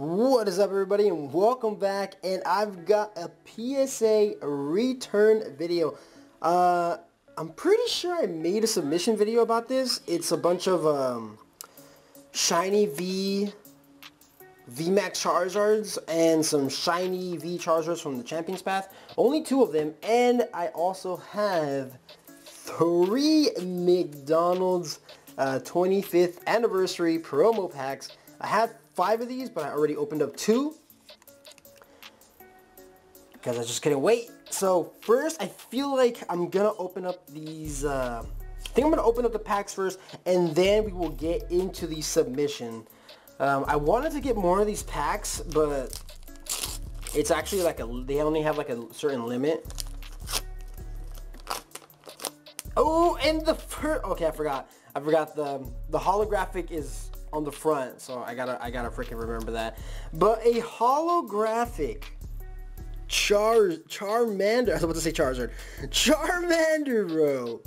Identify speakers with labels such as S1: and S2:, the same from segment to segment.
S1: What is up everybody and welcome back and I've got a PSA return video. Uh, I'm pretty sure I made a submission video about this. It's a bunch of um, shiny V VMAX Charizards and some shiny V Charizards from the Champions Path. Only two of them and I also have three McDonald's uh, 25th anniversary promo packs. I have five of these, but I already opened up two because I just couldn't wait. So first, I feel like I'm gonna open up these. Uh, I think I'm gonna open up the packs first, and then we will get into the submission. Um, I wanted to get more of these packs, but it's actually like a. They only have like a certain limit. Oh, and the first. Okay, I forgot. I forgot the the holographic is on the front, so I gotta I gotta freaking remember that. But a holographic Char Charmander. I was about to say Charizard. Charmander, bro.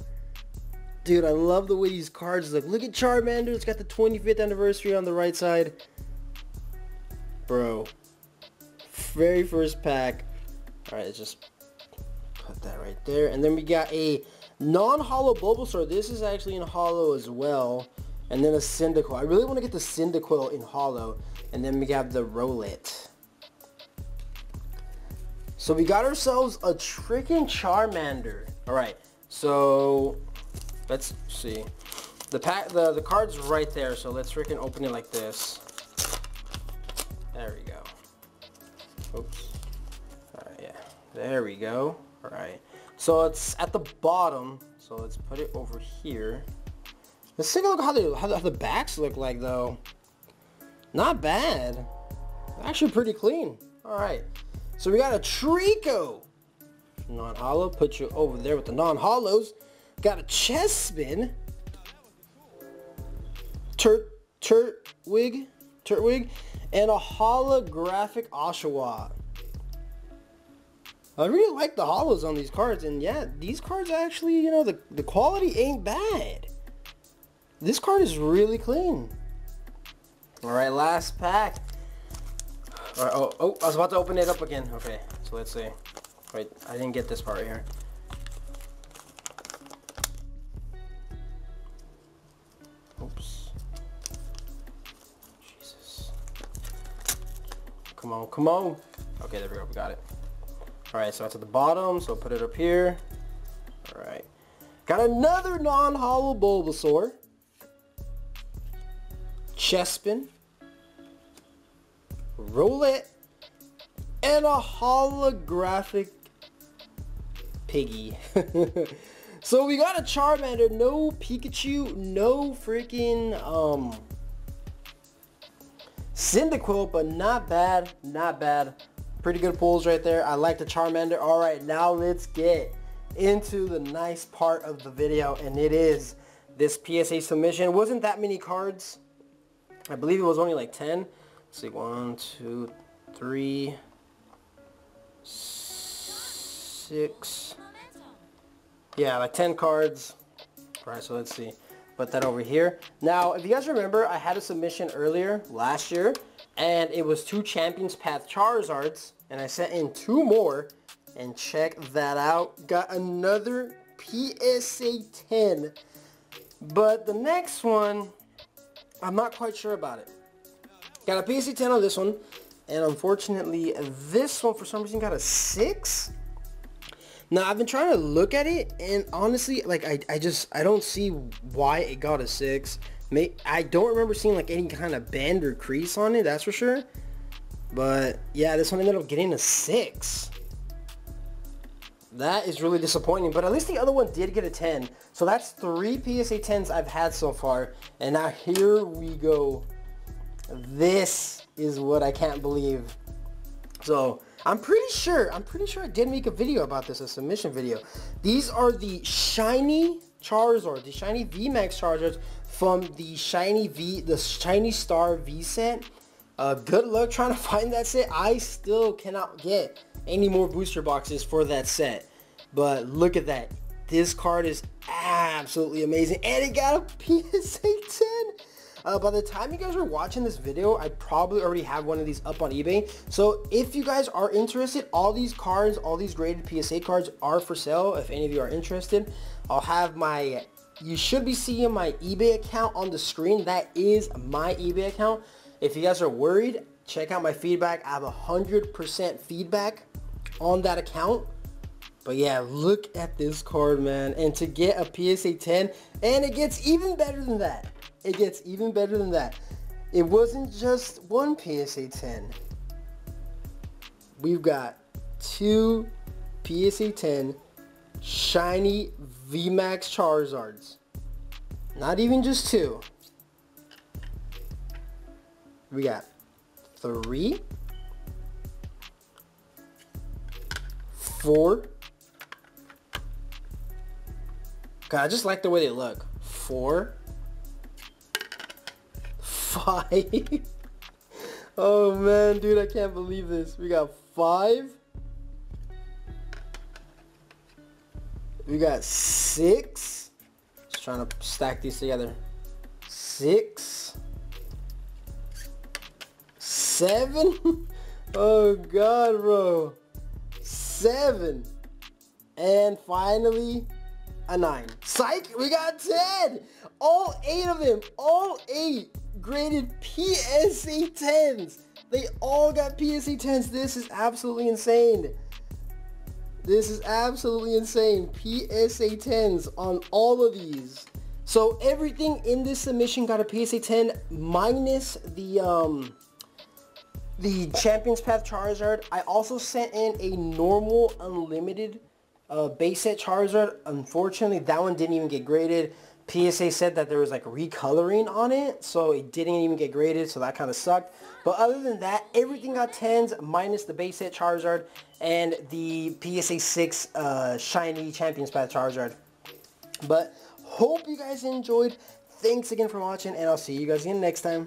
S1: Dude, I love the way these cards look. Look at Charmander. It's got the 25th anniversary on the right side. Bro. Very first pack. Alright, let's just put that right there. And then we got a non-holo Bulbasaur. This is actually in holo as well. And then a Cyndaquil. I really want to get the Cyndaquil in holo. And then we have the Rowlet. So we got ourselves a freaking Charmander. Alright, so let's see. The pack, the, the card's right there, so let's freaking open it like this. There we go. Oops. Alright, yeah. There we go. Alright. So it's at the bottom. So let's put it over here. Let's take a look how how the, how the backs look like though. Not bad. Actually pretty clean. Alright. So we got a Treecko. Non-holo. Put you over there with the non-holos. Got a Chespin. Turt, Turtwig. Turtwig. And a holographic Oshawott. I really like the holos on these cards. And yeah, these cards actually, you know, the, the quality ain't bad. This card is really clean. Alright, last pack. All right, oh, oh, I was about to open it up again. Okay, so let's see. Wait, I didn't get this part right here. Oops. Jesus. Come on, come on. Okay, there we go, we got it. Alright, so that's at the bottom, so put it up here. Alright. Got another non-holo Bulbasaur. Chespin, Rowlet, and a holographic Piggy. so we got a Charmander, no Pikachu, no freaking um, Cyndaquil, but not bad, not bad. Pretty good pulls right there. I like the Charmander. All right, now let's get into the nice part of the video, and it is this PSA submission. Wasn't that many cards. I believe it was only like 10. Let's see, one, two, three, six. Yeah, like 10 cards. All right, so let's see. Put that over here. Now, if you guys remember, I had a submission earlier last year, and it was two Champions Path Charizards, and I sent in two more, and check that out. Got another PSA 10. But the next one, I'm not quite sure about it. Got a PSA 10 on this one. And unfortunately, this one for some reason got a 6. Now, I've been trying to look at it. And honestly, like, I, I just, I don't see why it got a 6. May, I don't remember seeing, like, any kind of bend or crease on it. That's for sure. But, yeah, this one ended up getting a 6. That is really disappointing, but at least the other one did get a 10. So that's three PSA 10s I've had so far. And now here we go. This is what I can't believe. So I'm pretty sure, I'm pretty sure I did make a video about this, a submission video. These are the shiny Charizard, the shiny VMAX Charizards from the shiny V, the shiny Star V set. Uh, good luck trying to find that set. I still cannot get any more booster boxes for that set. But look at that. This card is absolutely amazing. And it got a PSA 10. Uh, by the time you guys are watching this video, I probably already have one of these up on eBay. So if you guys are interested, all these cards, all these graded PSA cards are for sale. If any of you are interested, I'll have my, you should be seeing my eBay account on the screen. That is my eBay account. If you guys are worried, check out my feedback. I have 100% feedback on that account. But yeah, look at this card, man. And to get a PSA 10, and it gets even better than that. It gets even better than that. It wasn't just one PSA 10. We've got two PSA 10 shiny VMAX Charizards. Not even just two. We got three, four, God, I just like the way they look. Four. Five. oh man, dude, I can't believe this. We got five. We got six. Just trying to stack these together. Six. Seven. oh god, bro. Seven. And finally, a 9. Psych, we got 10! All 8 of them, all 8 graded PSA 10s. They all got PSA 10s. This is absolutely insane. This is absolutely insane. PSA 10s on all of these. So everything in this submission got a PSA 10 minus the um the Champions Path Charizard. I also sent in a normal unlimited uh, base set Charizard, unfortunately, that one didn't even get graded. PSA said that there was like recoloring on it, so it didn't even get graded, so that kind of sucked. But other than that, everything got 10s minus the base set Charizard and the PSA 6 uh, shiny Champions Path Charizard. But hope you guys enjoyed. Thanks again for watching, and I'll see you guys again next time.